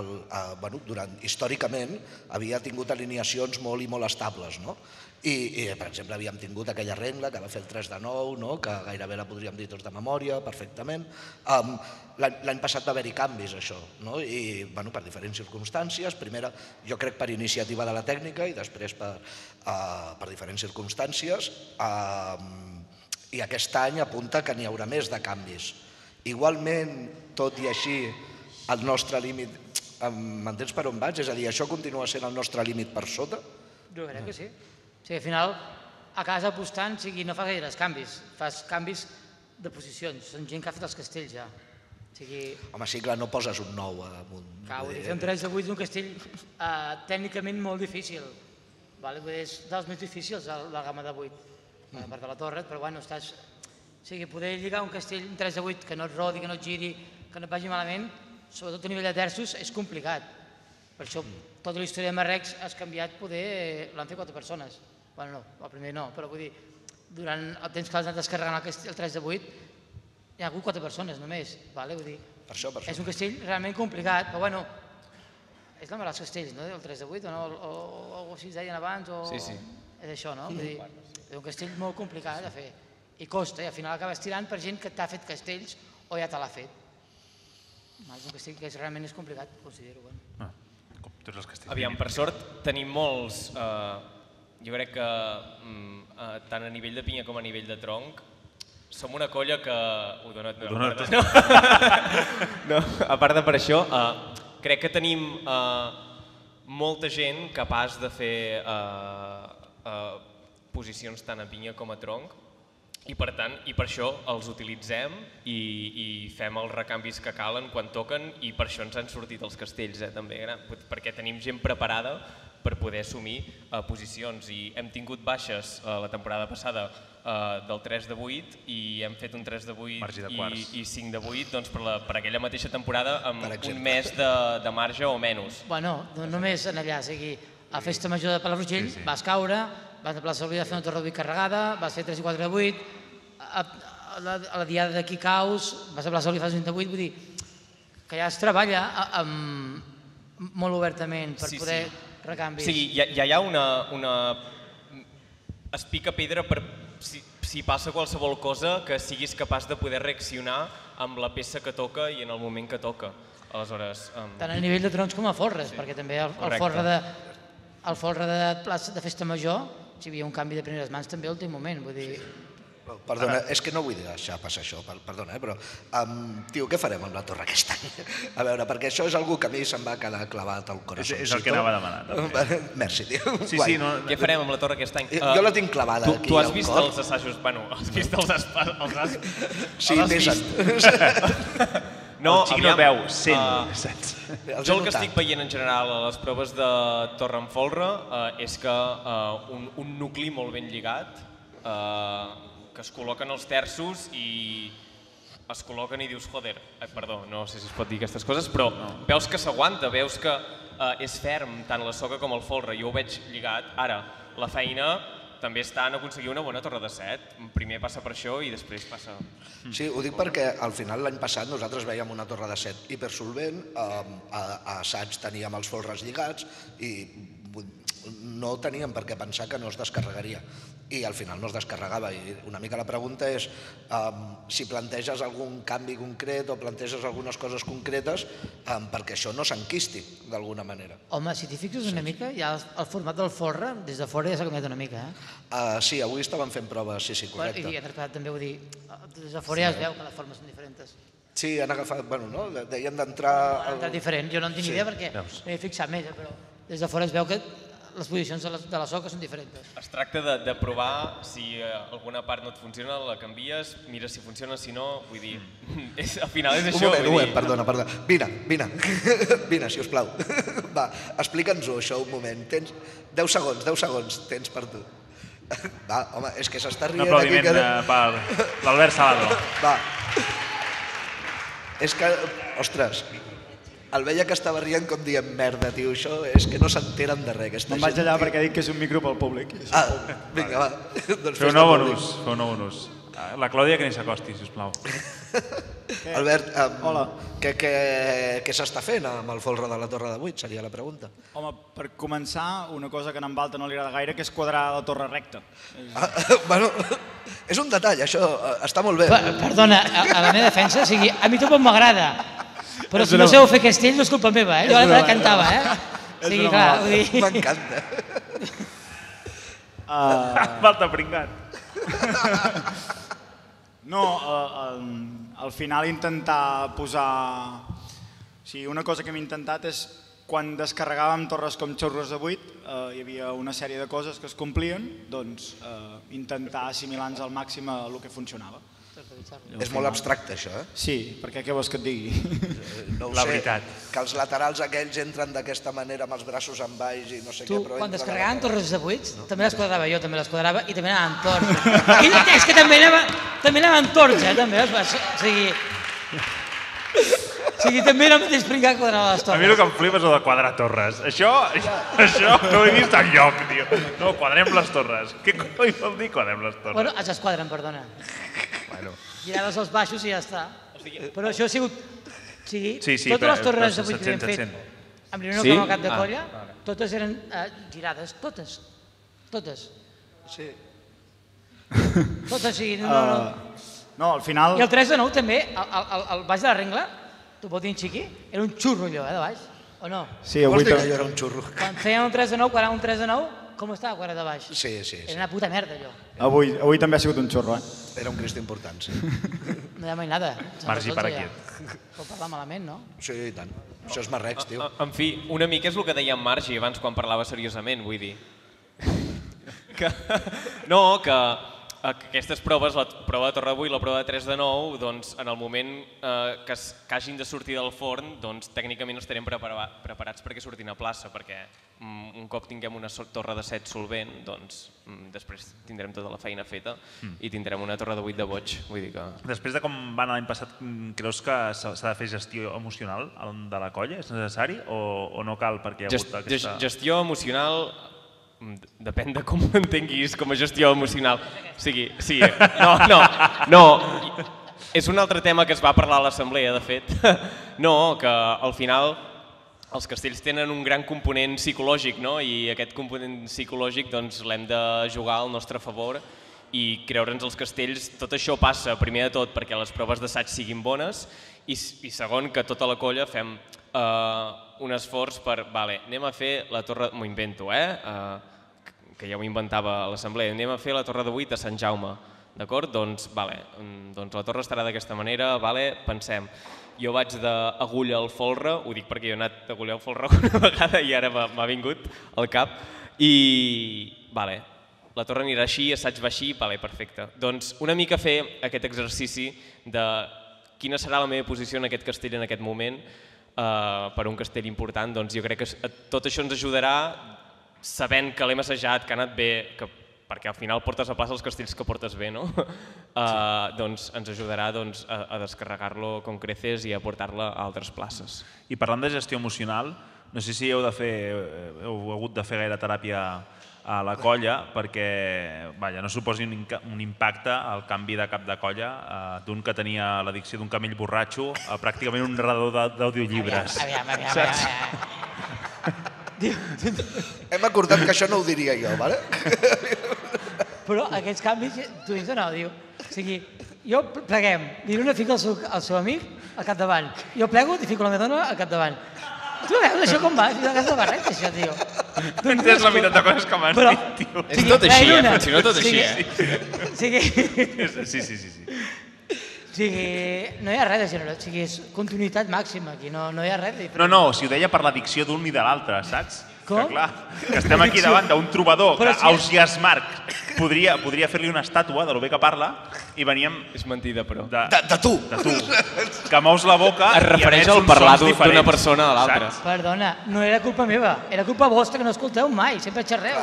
Speaker 3: el, eh, bueno, durant, històricament havia tingut alineacions molt i molt estables. No? I, I, per exemple, havíem tingut aquella regla que va fer el 3 de 9, no? que gairebé la podríem dir tots de memòria, perfectament. Um, L'any passat va haver-hi canvis, això, no? i bueno, per diferents circumstàncies. Primera, jo crec per iniciativa de la tècnica i després per, uh, per diferents circumstàncies. Um, I aquest any apunta que n'hi haurà més de canvis. Igualment, tot i així, el nostre límit, m'entens per on vaig? És a dir, això continua sent el nostre límit per sota?
Speaker 8: Jo crec que sí. Sigui, al final acabes apostant, o sigui, no fas gaires canvis, fas canvis de posicions. Són gent que ha fet els castells ja. O sigui,
Speaker 3: Home, sí, clar, no poses un 9 amunt.
Speaker 8: que vull dir, fer un 3 de 8 d'un castell eh, tècnicament molt difícil. Vale? Vull dir, és dels més difícils la, la gamma de 8, mm. per de la torre, però bueno, estàs... O sigui, poder lligar un castell, un 3 de 8, que no et rodi, que no et giri, que no et vagi malament, sobretot a nivell de terços, és complicat. Per això tota la història de Marrecs has canviat, poder... l'han fet quatre persones. Bueno, no, el primer no, però vull dir, durant el temps que has anat descarregant el, castell, el 3 de 8, hi ha hagut quatre persones només, vale? vull dir,
Speaker 3: Per això, per
Speaker 8: és
Speaker 3: això.
Speaker 8: un castell realment complicat, però bueno, és la dels castells, no? El 3 de 8, o, no? o, o, o així es deien abans, o...
Speaker 7: Sí, sí.
Speaker 8: És això, no? Vull dir, és un castell molt complicat de fer. I costa, i al final acabes tirant per gent que t'ha fet castells o ja te l'ha fet. És un castell que és, realment és complicat, considero. Bueno.
Speaker 2: Ah, com tots els castells.
Speaker 7: Aviam, per sort tenim molts, eh, jo crec que mm, eh, tant a nivell de pinya com a nivell de tronc, som una colla que... Ho dono, no,
Speaker 2: Ho dona tot.
Speaker 7: de- [LAUGHS] no, a part de per això, eh, crec que tenim eh, molta gent capaç de fer eh, eh, posicions tant a pinya com a tronc, i per tant, i per això els utilitzem i, i fem els recanvis que calen quan toquen i per això ens han sortit els castells eh, també, gran, perquè tenim gent preparada per poder assumir eh, posicions i hem tingut baixes eh, la temporada passada eh, del 3 de 8 i hem fet un 3 de 8
Speaker 2: Marge de
Speaker 7: i,
Speaker 2: quarts.
Speaker 7: i 5 de 8 doncs, per, la, per aquella mateixa temporada amb un mes de, de marge o menys.
Speaker 8: Bueno, no només en allà, o sigui, a Festa Major de Palafrugell sí, sí. vas caure, vas a Plaça Olivia a fer una torre de 8 carregada, vas fer 3 i 4 de 8, a, a, la, a la diada d'aquí caus, vas a Plaça fas 20 de 8, vull dir que ja es treballa a, amb, molt obertament per
Speaker 7: Sí,
Speaker 8: poder
Speaker 7: sí.
Speaker 8: recanvis.
Speaker 7: Sigui, ja, ja hi ha una, una... Es pica pedra per si, si passa qualsevol cosa que siguis capaç de poder reaccionar amb la peça que toca i en el moment que toca. Aleshores, um,
Speaker 8: Tant a nivell de troncs com a folres, sí. perquè també el, el folre de, el folre de, plaça, de Festa Major, si hi havia un canvi de primeres mans també a últim moment, vull dir,
Speaker 3: Perdona, és que no vull deixar passar això, per- perdona, eh, però, um, tio, què farem amb la torre aquest any? [LAUGHS] A veure, perquè això és algú que a mi se'm va quedar clavat al corazón.
Speaker 2: És- és el que anava a demanar, també.
Speaker 3: Merci, tio.
Speaker 2: Sí,
Speaker 3: Guai.
Speaker 2: sí, no,
Speaker 7: què farem amb la torre aquest any?
Speaker 3: Jo-
Speaker 7: Uh,
Speaker 3: jo la tinc clavada
Speaker 7: tu,
Speaker 3: aquí
Speaker 7: Tu has vist
Speaker 3: cor.
Speaker 7: els assajos... Bueno, has vist els... Espa, els has,
Speaker 3: Sí,
Speaker 7: els has vist? No,
Speaker 2: el
Speaker 7: aviam,
Speaker 2: veu, sent,
Speaker 7: uh,
Speaker 2: saps?
Speaker 7: Jo el que
Speaker 3: notat.
Speaker 7: estic veient en general a les proves de Torre en Folre eh, és que eh, un, un nucli molt ben lligat, eh, que es col·loquen els terços i es col·loquen i dius, joder, eh, perdó, no sé si es pot dir aquestes coses, però no. veus que s'aguanta, veus que eh, és ferm tant la soca com el folre, jo ho veig lligat. Ara, la feina també està en aconseguir una bona torre de set. Primer passa per això i després passa...
Speaker 3: Sí, ho dic perquè al final l'any passat nosaltres veiem una torre de set hipersolvent, a, a, a assaig teníem els folres lligats i no teníem per què pensar que no es descarregaria i al final no es descarregava i una mica la pregunta és um, si planteges algun canvi concret o planteges algunes coses concretes um, perquè això no s'enquisti d'alguna manera.
Speaker 8: Home, si t'hi fixes una mica, ja el, el format del folre, des de fora ja s'ha canviat una mica, eh?
Speaker 3: Uh, sí, avui estaven fent proves, sí, sí,
Speaker 8: I
Speaker 3: correcte.
Speaker 8: divendres passat també vull dir, des de fora ja es veu que les formes són diferents.
Speaker 3: Sí, han agafat, bueno, no? deien d'entrar...
Speaker 8: Han entrat diferent, jo no en tinc
Speaker 3: Sí.
Speaker 8: idea perquè no m'he fixat més, eh, però des de fora es veu que les posicions de la, de la soca són diferents.
Speaker 7: Es tracta de, de provar si eh, alguna part no et funciona, la canvies, mira si funciona, si no, vull dir, [LAUGHS] és, al final és
Speaker 3: Un
Speaker 7: això.
Speaker 3: moment, un moment,
Speaker 7: dir,
Speaker 3: perdona, perdona. Vine, vine, [LAUGHS] vine, si us plau. [LAUGHS] Va, explica'ns-ho, això, un moment. Tens 10 segons, 10 segons, tens per tu. Va, home, és que s'està
Speaker 2: Un
Speaker 3: rient aquí.
Speaker 2: aplaudiment
Speaker 3: Que...
Speaker 2: eh, per l'Albert Salado.
Speaker 3: Va. És que, ostres, el veia que estava rient com dient merda, tio, això és que no s'enteren de res. Aquesta
Speaker 9: Me'n vaig allà
Speaker 3: tio.
Speaker 9: perquè dit que és un micro pel públic.
Speaker 3: Ah, vinga, va. doncs
Speaker 2: Feu nou bonus, feu nou bonus. Ah, La Clàudia que ni s'acosti, sisplau. [LAUGHS]
Speaker 3: Albert, um,
Speaker 9: Hola.
Speaker 3: què, què, què s'està fent amb el folre de la Torre de Vuit, seria la pregunta.
Speaker 9: Home, per començar, una cosa que a en Balta no li agrada gaire, que és quadrar la torre recta.
Speaker 3: Ah, [LAUGHS] bueno, és un detall, això eh, està molt bé.
Speaker 8: Per, perdona, a, a la meva defensa, o sigui, a mi tot m'agrada, però si no sabeu fer castells no és culpa meva, eh? Jo la cantava, eh? O sigui,
Speaker 9: broma.
Speaker 8: clar, vull dir...
Speaker 3: M'encanta. [LAUGHS]
Speaker 2: Falta pringat. [LAUGHS]
Speaker 9: No, eh, al, al final intentar posar... O sigui, una cosa que hem intentat és quan descarregàvem torres com xorros de 8, eh, hi havia una sèrie de coses que es complien, doncs eh, intentar assimilar-nos al màxim a el que funcionava.
Speaker 3: És molt abstracte, això, eh?
Speaker 9: Sí, perquè què vols que et digui?
Speaker 3: No ho
Speaker 2: La
Speaker 3: sé,
Speaker 2: veritat.
Speaker 3: Que els laterals aquells entren d'aquesta manera amb els braços en baix i no sé
Speaker 8: Tu,
Speaker 3: què, però
Speaker 8: quan descarregaven torres de buits, també les quadrava jo, també les quadrava, i també anaven torts. I, és que també anava, també anaven torts, eh, també. O sigui, o sigui, també era el mateix pringar que quadrava les
Speaker 2: A mi el
Speaker 8: torres.
Speaker 2: que em flipa és el de quadrar torres. Això, això no ho he vist enlloc, tio. No, quadrem les torres. Què coi vol dir quadrem les torres?
Speaker 8: Bueno, es esquadren, perdona. Girades als baixos i ja està. Però això ha sigut... O sigui,
Speaker 2: Sí, sí,
Speaker 8: totes
Speaker 2: però-
Speaker 8: les torres de vuit que hem fet, amb l'Unió
Speaker 7: Sí?
Speaker 8: com a cap de
Speaker 7: Ah,
Speaker 8: colla, totes eren eh, girades, totes. Totes.
Speaker 3: Sí.
Speaker 8: Totes, o sigui, no, no, no.
Speaker 9: Uh, no, al final...
Speaker 8: I el 3 de 9 també, al, al, al, baix de la rengla, tu pot dir en xiqui, era un xurro allò, eh, de baix, o no?
Speaker 9: Sí,
Speaker 3: Vols
Speaker 9: avui
Speaker 3: dir que
Speaker 9: també.
Speaker 3: era un xurro?
Speaker 8: Quan feien un 3 de 9, quan era un 3 de 9, com estava quan era de baix?
Speaker 3: Sí, sí,
Speaker 8: Era
Speaker 3: sí.
Speaker 8: una puta merda, allò.
Speaker 9: Avui, avui també ha sigut un xorro, eh?
Speaker 3: Era un Cristo important, sí. [LAUGHS]
Speaker 8: No hi ha mai nada.
Speaker 2: Margi per aquí.
Speaker 8: Pot parlar malament, no?
Speaker 3: Sí, i tant. Això és marrecs, tio.
Speaker 7: En fi, una mica és el que deia en Margi abans quan parlava seriosament, vull dir. [LAUGHS] Que, no, que aquestes proves, la prova de Torre 8 i la prova de 3 de 9, doncs en el moment eh, que, es, que hagin de sortir del forn, doncs tècnicament estarem prepara preparats perquè surtin a plaça, perquè mm, un cop tinguem una torre de 7 solvent, doncs mm, després tindrem tota la feina feta i tindrem una torre de 8 de boig, vull dir que...
Speaker 2: Després de com va anar l'any passat, mm, creus que s'ha de fer gestió emocional de la colla? És necessari o, o no cal perquè hi ha
Speaker 7: Gest,
Speaker 2: hagut aquesta...
Speaker 7: gest- gestió emocional mm, depèn de com entenguis com a gestió emocional. O sigui, sí, no, no, no, és un altre tema que es va parlar a l'assemblea, de fet. [LAUGHS] No, que al final els castells tenen un gran component psicològic, no? I aquest component psicològic doncs, l'hem de jugar al nostre favor i creure'ns els castells. Tot això passa, primer de tot, perquè les proves d'assaig siguin bones i, i segon, que tota la colla fem eh, un esforç per, vale, anem a fer la torre, m'ho invento, eh? eh? Que ja ho inventava l'assemblea, anem a fer la torre de 8 a Sant Jaume, d'acord? Doncs, vale, mm, doncs la torre estarà d'aquesta manera, vale, pensem. Jo vaig d'agulla al folre, ho dic perquè jo he anat d'agulla al folre [LAUGHS] una vegada i ara m'ha vingut al cap, i vale, la torre anirà així, assaig va així, vale, perfecte. Doncs una mica fer aquest exercici de quina serà la meva posició en aquest castell en aquest moment, eh, per un castell important, doncs jo crec que s- tot això ens ajudarà sabent que l'hem assajat, que ha anat bé, que perquè al final portes a plaça els castells que portes bé, no? [LAUGHS] Uh, doncs ens ajudarà doncs, a, a descarregar-lo con creces i a portar-la a altres places.
Speaker 2: I parlant de gestió emocional, no sé si heu, de fer, heu hagut de fer gaire teràpia a la colla perquè vaja, no suposi un, un impacte el canvi de cap de colla eh, d'un que tenia l'addicció d'un camell borratxo a pràcticament un narrador de- d'audiollibres.
Speaker 8: Aviam, aviam,
Speaker 2: Saps?
Speaker 8: aviam, aviam.
Speaker 3: Hem acordat que això no ho diria jo, vale?
Speaker 8: Però aquests canvis, tu dius o no? Diu, o sigui, jo pleguem, l'Iruna fica el seu, el seu amic al capdavant, jo plego i fico la meva dona al capdavant. Tu veus això com va? És una casa de barret, això, tio.
Speaker 2: No entens la meitat de coses que m'has
Speaker 8: Però-
Speaker 2: dit, tio.
Speaker 7: És tot així, eh?
Speaker 8: Iruna,
Speaker 7: Funciona tot així,
Speaker 8: sigui-
Speaker 7: eh?
Speaker 2: Sí, sí, sí. sí.
Speaker 8: O sigui, no hi ha res de gènere, o sigui, és continuïtat màxima aquí, no, no hi ha res de
Speaker 2: No, no, si ho deia per l'addicció d'un i de l'altre, saps?
Speaker 8: Com?
Speaker 2: Que clar, que estem aquí davant d'un trobador que
Speaker 8: Però si-
Speaker 2: Ausias Marc podria, podria fer-li una estàtua de lo bé que parla i veníem
Speaker 7: És mentida, però.
Speaker 2: de,
Speaker 3: De, de tu.
Speaker 2: de tu, que mous la boca
Speaker 7: Es refereix
Speaker 2: i emets
Speaker 7: al
Speaker 2: uns
Speaker 7: parlar d'una persona a l'altra.
Speaker 2: saps?
Speaker 8: Perdona, no era culpa meva, era culpa vostra que no escolteu mai, sempre xerreu.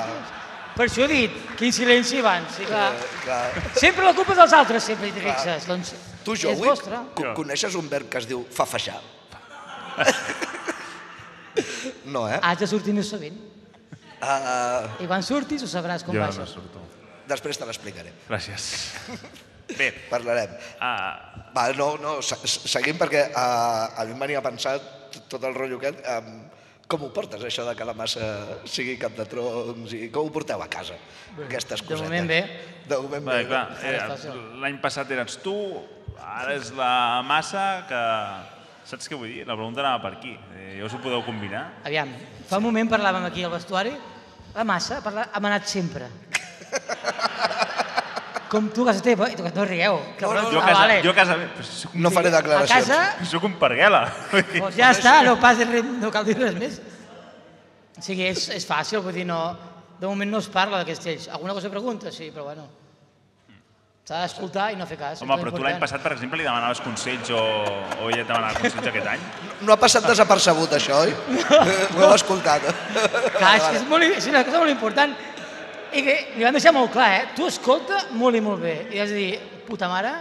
Speaker 8: Per això he dit, quin silenci abans, sí, clar.
Speaker 3: Clar.
Speaker 8: Sempre la culpa és dels altres, sempre hi fixes. Doncs
Speaker 3: Tu,
Speaker 8: és
Speaker 3: Joey,
Speaker 8: vostra.
Speaker 3: co- coneixes un verb que es diu fafeixar? [LAUGHS] No, eh?
Speaker 8: Has de sortir més sovint.
Speaker 3: Uh,
Speaker 8: I quan surtis ho sabràs com
Speaker 2: Jo
Speaker 8: va
Speaker 2: no
Speaker 8: això.
Speaker 2: surto.
Speaker 3: després te l'explicaré.
Speaker 2: Gràcies. [LAUGHS] Bé,
Speaker 3: Parlarem.
Speaker 2: uh,
Speaker 3: Va, no, no, se- se- seguim perquè uh, a mi em venia a pensar t- tot el rotllo aquest. Um, com ho portes, això de que la massa sigui cap de troncs i com ho porteu a casa, aquestes
Speaker 8: De
Speaker 3: cosetes?
Speaker 8: moment bé.
Speaker 3: De moment
Speaker 2: Bé,
Speaker 3: bé.
Speaker 8: fàcil.
Speaker 2: l'any passat eres tu, ara és la massa que... Saps què vull dir? La pregunta anava per aquí. Eh, us ho podeu combinar?
Speaker 8: Aviam, fa un moment parlàvem aquí al vestuari, la massa parla, hem anat sempre. Com tu a casa teva, i tu que no rieu. Que
Speaker 3: No, no,
Speaker 2: Jo a
Speaker 8: ah,
Speaker 2: casa,
Speaker 8: vale.
Speaker 2: jo a casa
Speaker 3: No faré
Speaker 8: A
Speaker 3: declaracions.
Speaker 8: casa,
Speaker 2: soc un parguela.
Speaker 8: doncs ja està, no, pas no cal dir res més. O sigui, és, és fàcil, vull dir, no, de moment no es parla de castells. Alguna cosa pregunta, sí, però bueno. S'ha d'escoltar i no fer cas.
Speaker 2: Home, però tu l'any passat, per exemple, li demanaves consells o, o ella et demanava consells aquest any?
Speaker 3: No ha passat desapercebut, això, oi? Ho heu escoltat.
Speaker 8: Clar, és, que és, molt, és una cosa molt important. I que li van deixar molt clar, eh? Tu escolta molt i molt bé. I has de dir, puta mare,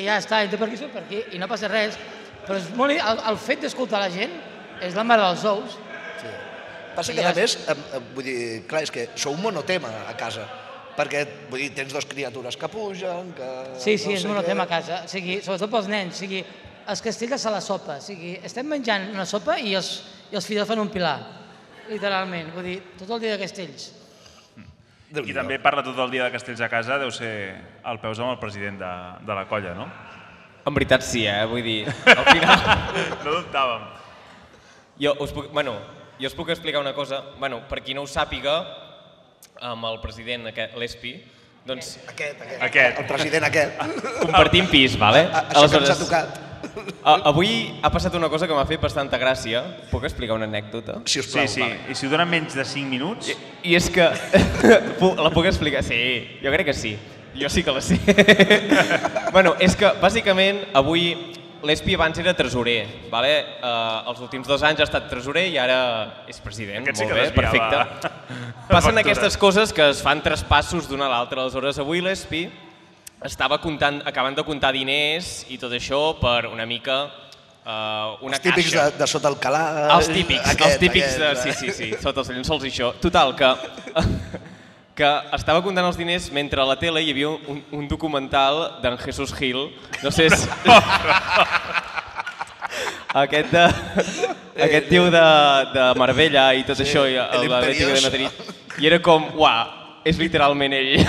Speaker 8: i ja està, entra per aquí, surt per aquí, i no passa res. Però és molt, el, el fet d'escoltar la gent és la mare dels ous.
Speaker 3: Passa que, a més, vull dir, clar, és que sou un monotema a casa, perquè, vull dir, tens dos criatures que pugen, que...
Speaker 8: Sí, sí,
Speaker 3: no
Speaker 8: és monotema a casa. O sigui, sobretot pels nens. O sigui, els castells a la sopa. O sigui, estem menjant una sopa i els, i els fills fan un pilar. Literalment. Vull dir, tot el dia de castells.
Speaker 2: I
Speaker 3: Déu-n'hi-do.
Speaker 2: també parla tot el dia de castells a casa, deu ser el peus amb el president de, de la colla, no?
Speaker 7: En veritat sí, eh? Vull dir, [LAUGHS] al final...
Speaker 2: No dubtàvem.
Speaker 7: Jo us puc, bueno, jo us puc explicar una cosa. Bueno, per qui no ho sàpiga, amb el president aquest, l'ESPI, doncs
Speaker 3: Aquest, aquest.
Speaker 2: Aquest.
Speaker 3: El president aquest.
Speaker 7: compartim pis, vale?
Speaker 3: A- Això que ens ha tocat.
Speaker 7: a, avui ha passat una cosa que m'ha fet bastanta gràcia. Puc explicar una anècdota?
Speaker 3: Si us
Speaker 2: Sí,
Speaker 3: plau.
Speaker 2: sí. I si ho donen menys de 5 minuts...
Speaker 7: I, i és que... [LAUGHS] La puc explicar? Sí, jo crec que sí. Jo sí que la sé. [LAUGHS] bueno, és que, bàsicament, avui l'Espi abans era tresorer, vale? Uh, els últims dos anys ha estat tresorer i ara és president,
Speaker 2: Aquest sí
Speaker 7: molt
Speaker 2: que
Speaker 7: bé,
Speaker 2: desviava
Speaker 7: perfecte. [LAUGHS] Passen
Speaker 2: factura.
Speaker 7: aquestes coses que es fan traspassos d'una a l'altra. Aleshores, avui l'Espi estava comptant, acabant de comptar diners i tot això per una mica uh, una
Speaker 3: Els típics
Speaker 7: caixa.
Speaker 3: de, de sota el calaix.
Speaker 7: Els típics,
Speaker 3: aquest,
Speaker 7: els típics de...
Speaker 3: aquest,
Speaker 7: Sí,
Speaker 3: eh?
Speaker 7: sí, sí, sota els llençols i això. Total, que, [LAUGHS] que estava comptant els diners mentre a la tele hi havia un, un documental d'en Jesus Gil. No sé si... [LAUGHS] aquest de, aquest tio de, de Marbella i tot
Speaker 3: Sí,
Speaker 7: això, i
Speaker 3: el
Speaker 7: l'Atlético de. Madrid. I era com, uah, és literalment ell. [LAUGHS]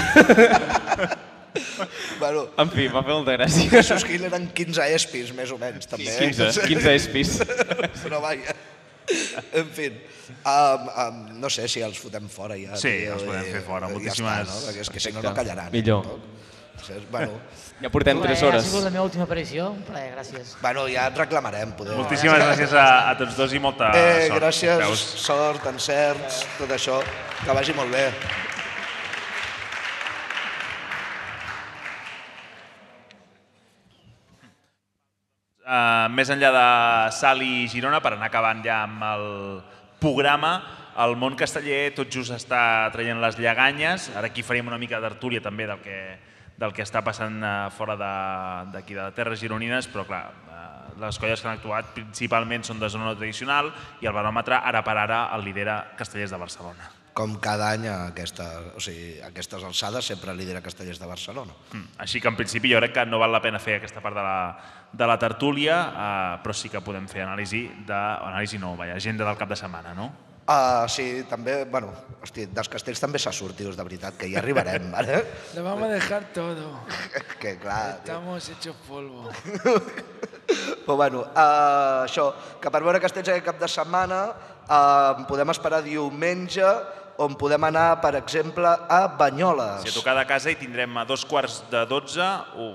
Speaker 3: Bueno,
Speaker 7: En fi, m'ha fet molta gràcia.
Speaker 3: Jesús Gil eren 15 espis, més o menys, també. eh?
Speaker 7: 15, 15 espis. [LAUGHS]
Speaker 3: Però vaja. [LAUGHS] En fi, um, um, no sé si els fotem fora ja.
Speaker 2: Sí,
Speaker 3: tio,
Speaker 2: els podem fer fora, moltíssimes-
Speaker 3: Ja està, no? Perquè és que si no, no callaran.
Speaker 7: Millor.
Speaker 3: tampoc. Saps? Bueno, [LAUGHS]
Speaker 7: Ja portem
Speaker 8: Plaer,
Speaker 7: 3
Speaker 8: Ha
Speaker 7: hores.
Speaker 8: sigut la meva última aparició. Un plaer, gràcies.
Speaker 3: bueno, ja et reclamarem, poder.
Speaker 2: Moltíssimes gràcies a, a tots dos i molta
Speaker 3: Eh,
Speaker 2: sort.
Speaker 3: gràcies,
Speaker 2: Veus?
Speaker 3: sort, encerts, tot això. Que vagi molt bé.
Speaker 2: Uh, més enllà de Sal i Girona, per anar acabant ja amb el programa, el món casteller tot just està traient les lleganyes. Ara aquí faríem una mica d'artúria també del que, del que està passant eh, fora de- d'aquí de, de terres gironines, però clar, eh, les colles que han actuat principalment són de zona no tradicional i el baròmetre ara per ara el lidera Castellers de Barcelona.
Speaker 3: Com cada any a, aquesta, o sigui, a aquestes alçades sempre lidera Castellers de Barcelona.
Speaker 2: Mm. Així que en principi jo crec que no val la pena fer aquesta part de la, de la tertúlia, eh, però sí que podem fer anàlisi de... anàlisi no, vaja, agenda del cap de setmana, no?
Speaker 3: Uh, sí, també, bueno, hosti, dels castells també s'ha sortit, de veritat, que hi arribarem, [LAUGHS] vale?
Speaker 10: Lo vamos a dejar todo. [LAUGHS]
Speaker 3: que clar.
Speaker 10: Estamos hechos polvo. [LAUGHS]
Speaker 3: Però bueno, uh, això, que per veure castells aquest cap de setmana uh, podem esperar diumenge on podem anar, per exemple, a Banyoles.
Speaker 2: Si a tocar de casa hi tindrem a dos quarts de dotze, o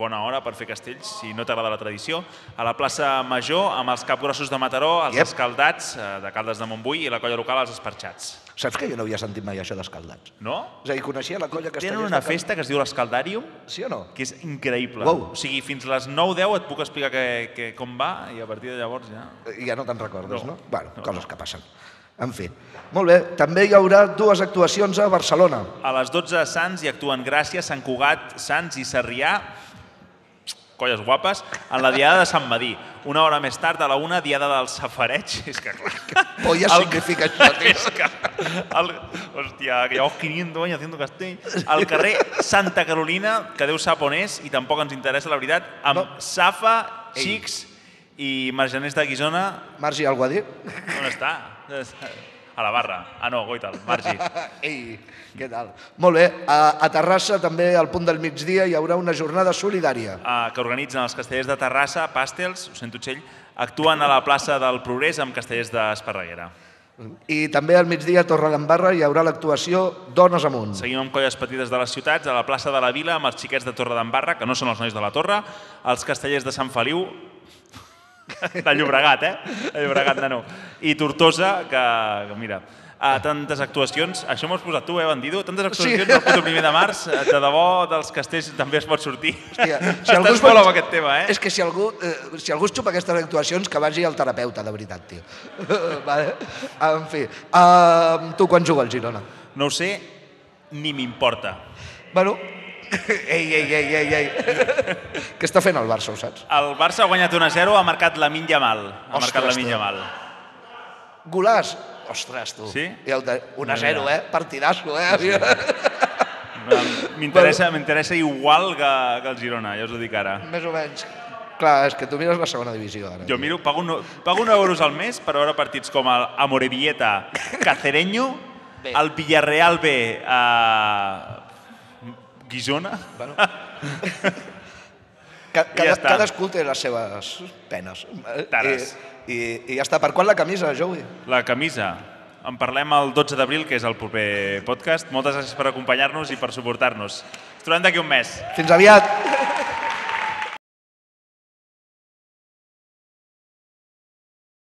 Speaker 2: bona hora per fer castells, si no t'agrada la tradició, a la plaça Major, amb els capgrossos de Mataró, els
Speaker 3: Yep.
Speaker 2: escaldats eh, de Caldes de Montbui i la colla local els esparxats.
Speaker 3: Saps que jo no havia sentit mai això d'escaldats?
Speaker 2: No?
Speaker 3: És a dir, coneixia la colla castellers...
Speaker 2: Tenen una festa que es diu l'Escaldàrium,
Speaker 3: Sí o no?
Speaker 2: que és increïble.
Speaker 3: Uau.
Speaker 2: O sigui, fins les 9-10 et puc explicar que, que, com va i a partir de llavors ja...
Speaker 3: I ja no te'n recordes, no?
Speaker 2: No.
Speaker 3: Bueno, coses que passen. En fi. Molt bé, també hi haurà dues actuacions a Barcelona.
Speaker 2: A les 12 a Sants hi actuen Gràcia, Sant Cugat, Sants i Sarrià, colles guapes, en la Diada de Sant Madí. Una hora més tard, a la una, Diada del Safareig. [LAUGHS] És que, clar...
Speaker 3: Polla
Speaker 2: El-
Speaker 3: significa això, tio. [LAUGHS]
Speaker 2: És que... El, hòstia, que llevamos 500 anys haciendo castell. Al carrer Santa Carolina, que Déu sap on és, i tampoc ens interessa, la veritat, amb
Speaker 3: No.
Speaker 2: Safa,
Speaker 3: Ei.
Speaker 2: Xics i Marjaners de Guisona.
Speaker 3: Margi, algú a dir?
Speaker 2: On està? [LAUGHS] A la barra. Ah, no, goital, Margi. [LAUGHS]
Speaker 3: Ei, què tal? Molt bé, a, a Terrassa també al punt del migdia hi haurà una jornada solidària.
Speaker 2: eh, que organitzen els castellers de Terrassa, Pàstels, ho sento Txell, actuen a la plaça del Progrés amb castellers d'Esparreguera.
Speaker 3: I també al migdia a Torredembarra hi haurà l'actuació Dones amunt.
Speaker 2: Seguim amb colles petites de les ciutats, a la plaça de la Vila, amb els xiquets de Torre d'Embarra, que no són els nois de la Torre, els castellers de Sant Feliu, de Llobregat, eh? De Llobregat, nano. I Tortosa, que, que mira, a tantes actuacions, això m'ho has posat tu, eh, bandido? Tantes actuacions
Speaker 3: Sí.
Speaker 2: el puto primer de març, eh, de debò, dels castells també es pot sortir.
Speaker 3: Hòstia,
Speaker 2: Estàs
Speaker 3: es
Speaker 2: molt amb aquest tema, eh?
Speaker 3: És que si algú, eh, si algú es xupa aquestes actuacions, que vagi al terapeuta, de veritat, tio. [LAUGHS] vale? En fi, uh, tu quan juga al Girona?
Speaker 2: No ho sé, ni m'importa.
Speaker 3: Bueno, [LAUGHS] ei, ei, ei, ei, ei. Què està fent el Barça, ho saps?
Speaker 2: El Barça ha guanyat 1-0, ha marcat la Yamal. Ha
Speaker 3: Ostres,
Speaker 2: marcat la
Speaker 3: tu.
Speaker 2: Yamal.
Speaker 3: Golàs? Ostres, tu.
Speaker 2: Sí?
Speaker 3: Ja ho te... 1 a 0,
Speaker 2: Mira.
Speaker 3: eh? Partidasso, eh? [LAUGHS]
Speaker 2: M'interessa m'interessa igual que, que el Girona, ja us ho dic ara.
Speaker 3: Més o menys. Clar, és que tu mires la segona divisió ara.
Speaker 2: Jo miro, pago, no, pago 9 euros al mes per veure partits com el Amorebieta, Cacereño,
Speaker 3: Bé.
Speaker 2: el Villarreal B, a Guisona.
Speaker 3: Bueno. [LAUGHS] Cada,
Speaker 2: ja està.
Speaker 3: cadascú té les seves penes.
Speaker 2: Tares.
Speaker 3: I, i, I ja està. Per quan la camisa, Joey?
Speaker 2: La camisa. En parlem el 12 d'abril, que és el proper podcast. Moltes gràcies per acompanyar-nos i per suportar-nos. Ens trobem d'aquí un mes.
Speaker 3: Fins aviat.